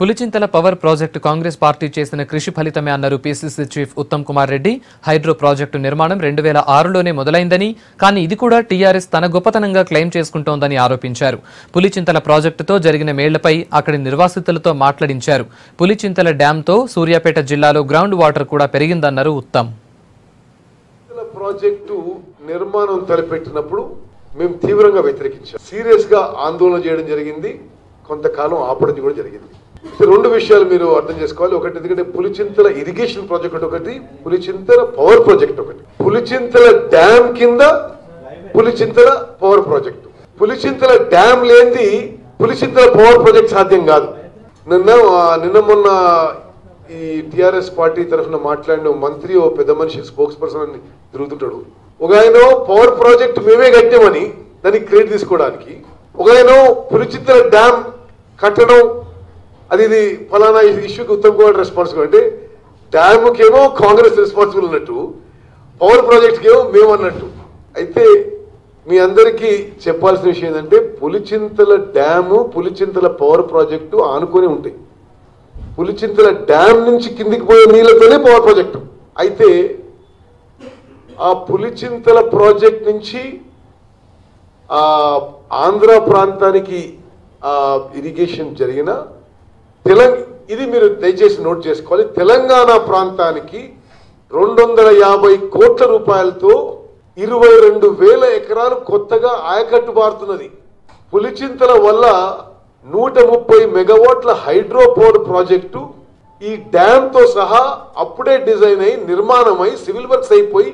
Pulichintala power project Congress party చేసిన కృషి ఫలితమే అన్నారు PCC chief Uttam Kumar Reddy. Hydro project నిర్మాణం రెండు వేల ఆరులోనే మొదలైందని కానీ ఇది కూడా టీఆర్ఎస్ తన గొప్పతనంగా క్లెయిమ్ చేసుకుంటోందని ఆరోపించారు. పులిచింతల ప్రాజెక్టుతో జరిగిన మేళ్ళపై అక్కడి నిర్వాసితులతో మాట్లాడించారు. పులిచింతల డ్యాంతో సూర్యాపేట జిల్లాలో గ్రౌండ్ వాటర్ కూడా పెరిగిందన్నారు ఉత్తమ్. ప్రాజెక్టు నిర్మాణం తలపెట్టినప్పుడు మేము తీవ్రంగా వ్యతిరేకించాం. సీరియస్గా ఆందోళన చేయడం జరిగింది. కొంతకాలం ఆపడం కూడా జరిగింది. రెండు విషయాలు మీరు అర్థం చేసుకోవాలి. ఒకటి ఎందుకంటే పులిచింతల ఇరిగేషన్ ప్రాజెక్ట్ ఒకటి పులిచింతల పవర్ ప్రాజెక్ట్ ఒకటి. పులిచింతల డ్యామ్ కింద Pulichintala power project Pulichintala dam లేనిది పులిచింతల పవర్ ప్రాజెక్ట్ సాధ్యం కాదు. నిన్న నిన్న మొన్న ఈ టిఆర్ఎస్ పార్టీ తరఫున మాట్లాడిన మంత్రి ఓ పెద్ద మనిషి స్పోక్స్ పర్సన్ అని తిరుగుతుంటాడు. ఒక ఆయన పవర్ ప్రాజెక్ట్ మేమే కట్టామని దానికి క్రెడిట్ తీసుకోవడానికి ఒక ఆయన పులిచింతల డ్యామ్ కట్టడం అది ఇది ఫలానా ఇష్యూకి ఉత్తమ్ కుమార్ రెస్పాన్సిబుల్ అంటే డ్యాముకేమో కాంగ్రెస్ రెస్పాన్సిబుల్ అన్నట్టు పవర్ ప్రాజెక్ట్కి ఏమో మేము అన్నట్టు. అయితే మీ అందరికీ చెప్పాల్సిన విషయం ఏంటంటే Pulichintala dam Pulichintala power project ఆనుకొని ఉంటాయి. పులిచింతల డ్యామ్ నుంచి కిందికి పోయే నీళ్ళతోనే పవర్ ప్రాజెక్టు. అయితే ఆ పులిచింతల ప్రాజెక్ట్ నుంచి ఆంధ్ర ప్రాంతానికి ఇరిగేషన్ జరిగిన తెలంగ ఇది మీరు దయచేసి నోట్ చేసుకోవాలి. తెలంగాణ ప్రాంతానికి రెండు వందల యాభై కోట్ల రూపాయలతో ఇరవై రెండు వేల ఎకరాలు కొత్తగా ఆయకట్టు బారుతున్నది పులిచింతల వల్ల నూట ముప్పై మెగావాట్ల హైడ్రో పవర్ ప్రాజెక్టు ఈ డ్యాంతో సహా అప్పుడే డిజైన్ అయి నిర్మాణమై సివిల్ వర్క్స్ అయిపోయి